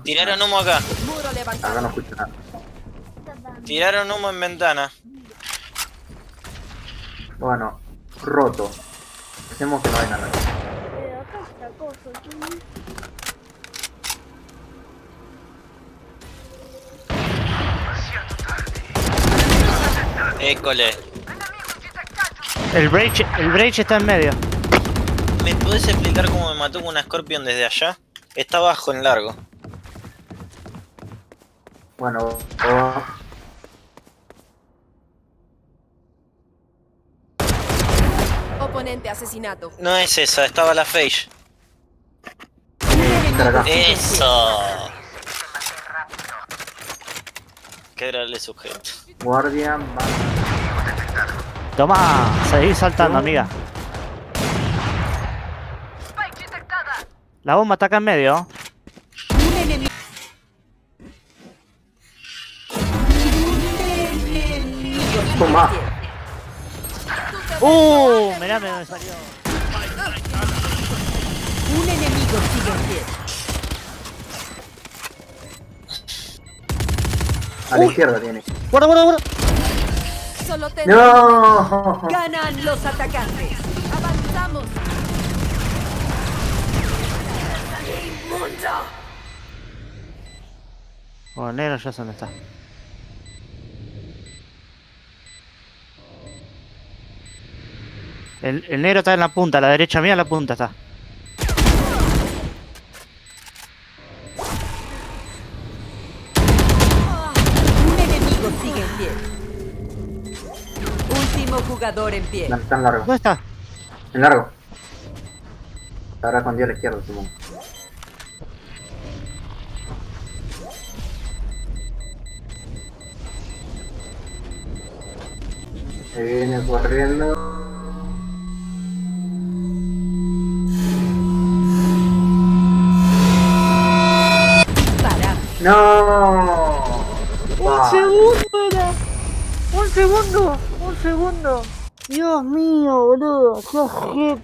Tiraron humo acá. Acá no escucho nada. Tiraron humo en ventana. Bueno, roto. Hacemos que no vengan acá. Eh, acá está coso, ¿sí? École. El breach, el breach está en medio. ¿Me podés explicar cómo me mató con una Scorpion desde allá? Está abajo en largo. Bueno, oh, Oponente asesinato. No es esa, estaba la Face. ¡Eso! Qué grande sujeto. Guardian. Toma, seguí saltando, amiga. La bomba está acá en medio. Toma. ¡Uh! Mirá dónde salió. Un enemigo sigue en pie. A la izquierda tiene. ¡Guarda, guarda, guarda! Solo. ¡No! Ganan los atacantes. Avanzamos. Bueno, negro ya sé dónde está. El, el negro está en la punta, a la derecha mía en la punta está. Un enemigo sigue en pie. Último jugador en pie. Está en largo. ¿Dónde está? En largo. Ahora escondido a la izquierda, supongo. Se viene corriendo. ¡No! ¡Un segundo era! ¡Un segundo! ¡Un segundo! Dios mío, boludo. ¡Qué!